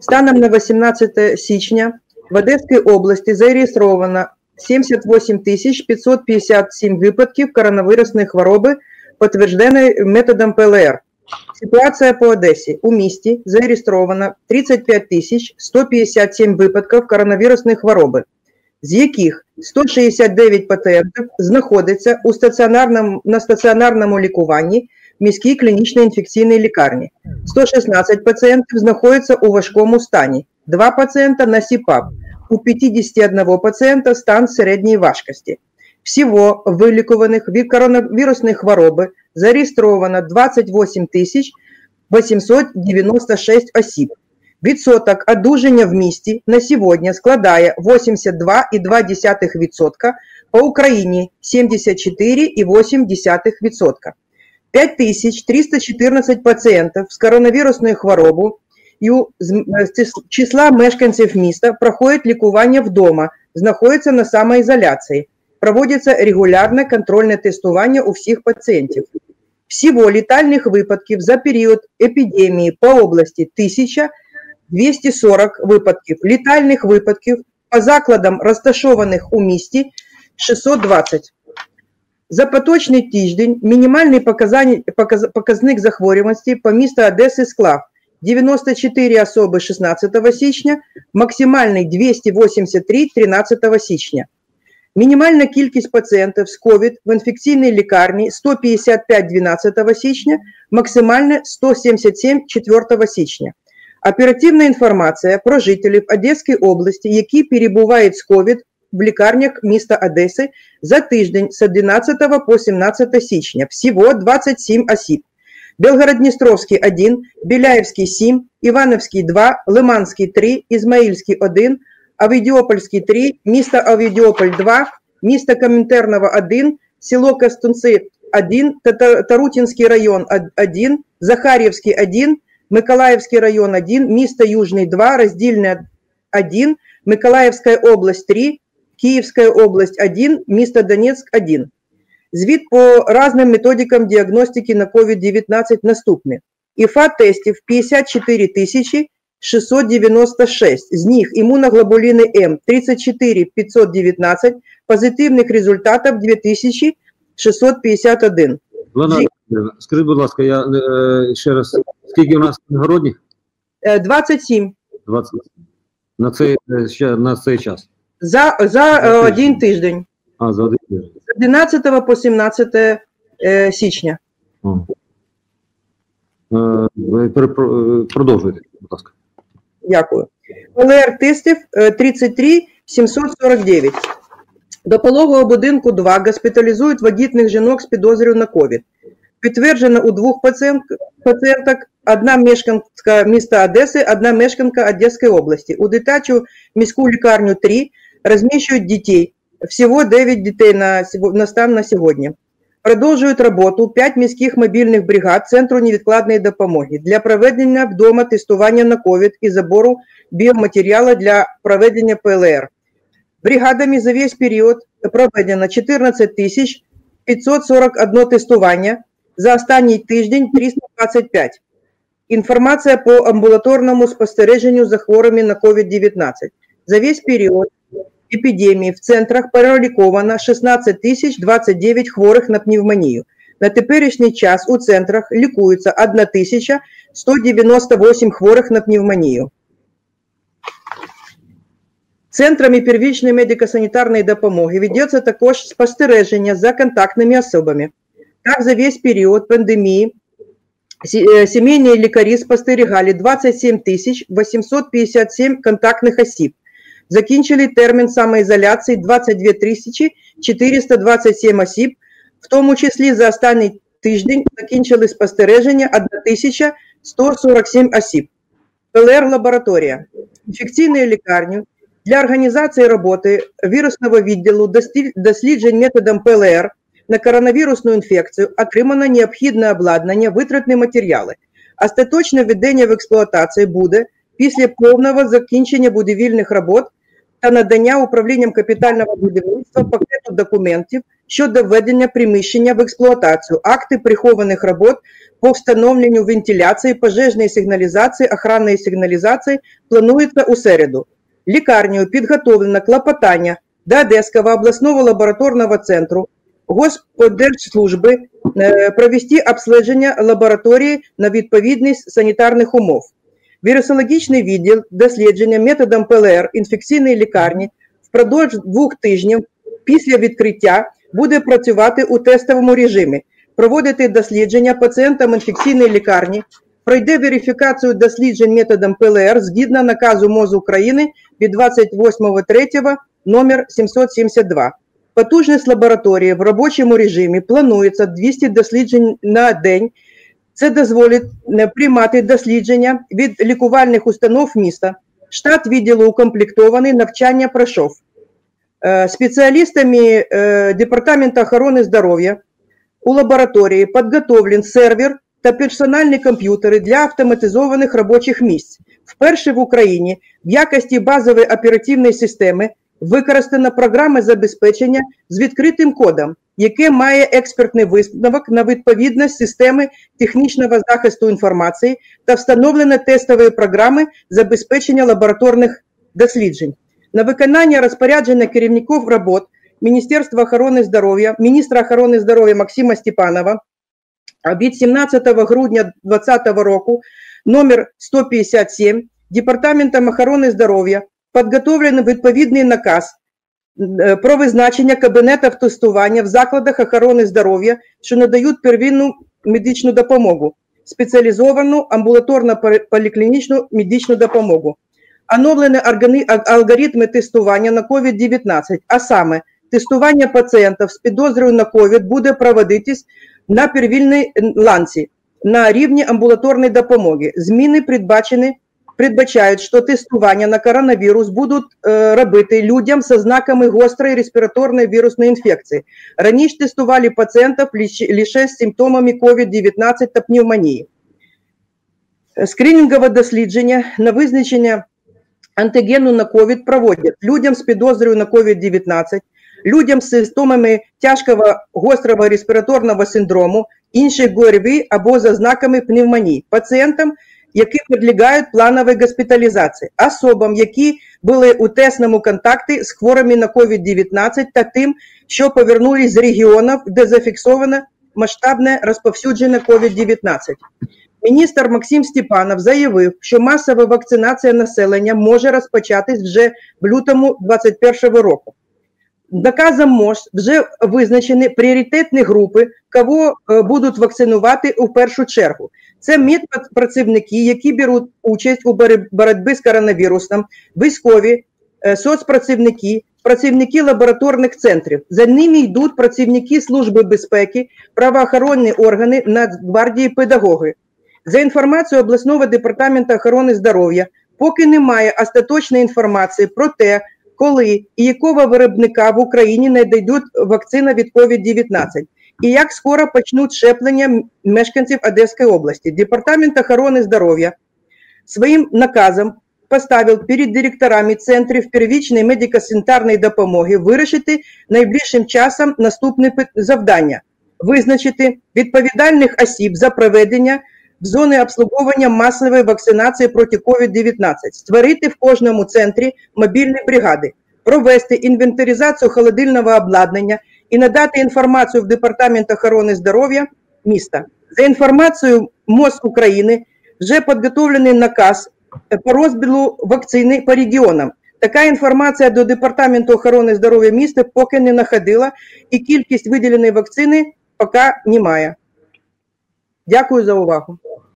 Станом на 18 січня в Одеській області зареєстровано 78 тисяч 557 випадків коронавірусної хвороби, підтвердженої методом ПЛР. Ситуація по Одесі. У місті зареєстровано 35 тисяч 157 випадків коронавірусної хвороби, з яких 169 пацієнтів знаходяться у стаціонарному, на стаціонарному лікуванні міській клінічній інфекційній лікарні. 116 пацієнтів знаходяться у важкому стані, 2 пацієнта на СІПАП, у 51 пацієнта стан середньої важкості. Всього вилікуваних від коронавірусної хвороби зареєстровано 28 тисяч 896 осіб. Відсоток одужання в місті на сьогодні складає 82,2%, по Україні 74,8%. 5314 пацієнтів з коронавірусною хворобою з числа мешканців міста проходять лікування вдома, знаходяться на самоізоляції. Проводиться регулярне контрольне тестування у всіх пацієнтів. Всього літальних випадків за період епідемії по області 1240 випадків, літальних випадків по закладам, розташованих у місті 620. За поточний тиждень мінімальний показник захворюваності по місту Одеси склав 94 особи 16 січня, максимальний 283 13 січня. Мінімальна кількість пацієнтів з COVID в інфекційній лікарні 155 12 січня, максимальне 177 4 січня. Оперативна інформація про жителів Одеської області, які перебувають з COVID в лікарнях міста Одеси за тиждень з 11 по 17 січня. Всього 27 осіб. Белгород-Дністровський 1, Біляєвський 7, Івановський 2, Лиманський 3, Ізмаїльський 1, Авідіопольський 3, місто Авідіополь 2, місто Комінтерново 1, село Костунці 1, Тарутинський район 1, Захарівський 1, Миколаївський район 1, місто Южний 2, Роздільне 1, Миколаївська область 3, Київська область 1, місто Донецьк 1. Звіт по різним методикам діагностики на COVID-19 наступний. ІФА тестів 54 тисячі 696, з них імуноглобуліни М 34 519, позитивних результатів 2651. Лана, скажіть, будь ласка, я е, ще раз, скільки у нас іногородніх? 27 20. На цей, е, ще, на цей час. За, за е, один тиждень. А, за один тиждень. З 11 по 17 е, січня. Е, Продовжуйте, будь ласка. Дякую. ПЛР тестів е, 33 749. До пологового будинку 2 госпіталізують вагітних жінок з підозрою на ковід. Підтверджено у двох пацієнт, пацієнток одна мешканка міста Одеси, одна мешканка Одеської області. У дитячу міську лікарню 3 розміщують дітей. Всього 9 дітей на, на стан на сьогодні. Продовжують роботу 5 міських мобільних бригад Центру невідкладної допомоги для проведення вдома тестування на ковід і забору біоматеріалу для проведення ПЛР. Бригадами за весь період проведено 14 тисяч 541 тестування, за останній тиждень 325. Інформація по амбулаторному спостереженню за хворими на COVID-19. За весь період епідемії в центрах переліковано 16 тисяч 29 хворих на пневмонію. На теперішній час у центрах лікується 1 тисяча 198 хворих на пневмонію. Центрами первічної медико-санітарної допомоги ведеться також спостереження за контактними особами. Так, за весь період пандемії сі- е, сімейні лікарі спостерігали 27 тисяч 857 контактних осіб. Закінчили термін самоізоляції 22 тисячі 427 осіб, в тому числі за останній тиждень закінчили спостереження 1 тисяча 147 осіб. ПЛР-лабораторія. Інфекційної лікарні для організації роботи вірусного відділу дослід- досліджень методом ПЛР на коронавірусну інфекцію отримано необхідне обладнання, витратні матеріали. Остаточне введення в експлуатацію буде після повного закінчення будівельних робот та надання управлінням капітального будівництва пакету документів щодо введення приміщення в експлуатацію, акти прихованих робот по встановленню вентиляції, пожежної сигналізації, охранної сигналізації планується у середу. Лікарнею підготовлено клопотання до Одеського обласного лабораторного центру Господдержслужби е, провести обстеження лабораторії на відповідність санітарних умов. Вірусологічний відділ дослідження методом ПЛР інфекційної лікарні впродовж двох тижнів після відкриття буде працювати у тестовому режимі, проводити дослідження пацієнтам інфекційної лікарні, пройде верифікацію досліджень методом ПЛР згідно наказу МОЗ України від 28.03 номер 772. Потужність лабораторії в робочому режимі планується 200 досліджень на день. Це дозволить приймати дослідження від лікувальних установ міста. Штат відділу укомплектований, навчання пройшов. Специалистами Департамента охорони здоров'я у лабораторії підготовлен сервер та персональні комп'ютери для автоматизованих робочих місць. Вперше в Україні в якості базової оперативної системи використана програма забезпечення з відкритим кодом, яке має експертний висновок на відповідність системи технічного захисту інформації та встановлено тестові програми забезпечення лабораторних досліджень. На виконання розпорядження керівників робот Міністерства охорони здоров'я, міністра охорони здоров'я Максима Степанова від 17 грудня 2020 року номер 157 Департаментом охорони здоров'я підготовлений відповідний наказ про визначення кабінетів тестування в закладах охорони здоров'я, що надають первинну медичну допомогу, спеціалізовану амбулаторно-поліклінічну медичну допомогу. Оновлені алгоритми тестування на COVID-19, а саме тестування пацієнтів з підозрою на COVID буде проводитись на первинній ланці на рівні амбулаторної допомоги. Зміни передбачені передбачають, що тестування на коронавірус будуть е, робити людям з ознаками гострої респіраторної вірусної інфекції. Раніше тестували пацієнтів лише з симптомами COVID-19 та пневмонії. Скринінгове дослідження на визначення антигену на COVID проводять людям з підозрою на COVID-19, людям з симптомами тяжкого гострого респіраторного синдрому, інших ГРВІ або з ознаками пневмонії, пацієнтам, які підлягають плановій госпіталізації, особам, які були у тесному контакті з хворими на COVID-19 та тим, що повернулись з регіонів, де зафіксовано масштабне розповсюдження COVID-19. Міністр Максим Степанов заявив, що масова вакцинація населення може розпочатись вже в лютому 2021 року. Наказом МОЗ вже визначені пріоритетні групи, кого будуть вакцинувати у першу чергу. Це медпрацівники, які беруть участь у боротьбі з коронавірусом, військові, соцпрацівники, працівники лабораторних центрів. За ними йдуть працівники Служби безпеки, правоохоронні органи, Нацгвардії, педагоги. За інформацією обласного департаменту охорони здоров'я, поки немає остаточної інформації про те, коли і якого виробника в Україні надійдуть вакцина від COVID-19 і як скоро почнуть щеплення мешканців Одеської області. Департамент охорони здоров'я своїм наказом поставив перед директорами центрів первічної медико-санітарної допомоги вирішити найближчим часом наступне завдання визначити відповідальних осіб за проведення в зони обслуговування масової вакцинації проти COVID-19, створити в кожному центрі мобільні бригади, провести інвентаризацію холодильного обладнання і надати інформацію в Департамент охорони здоров'я міста. За інформацією МОЗ України вже підготовлений наказ по розбілу вакцини по регіонам. Така інформація до Департаменту охорони здоров'я міста поки не находила, і кількість виділеної вакцини поки немає. Дякую за увагу.